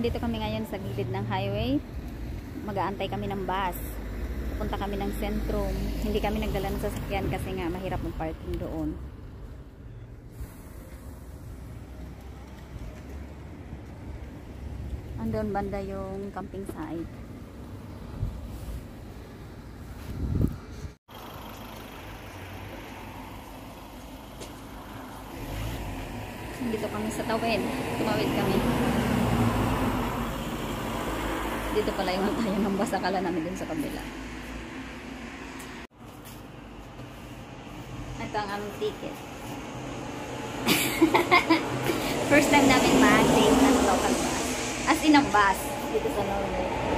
Dito kami ngayon sa gilid ng highway. Mag-aantay kami ng bus. Pupunta kami ng sentrum. Hindi kami nagdala ng sasakyan kasi nga mahirap ng parking doon. Andun banda yung camping site. Dito kami sa tawid. Tumawid kami. Dito pala yung tayo ng bus. Akala namin dun sa kabila. Ito ang aming ticket. First time namin mag-take ng local bus. As in a bus. Dito sa Norway.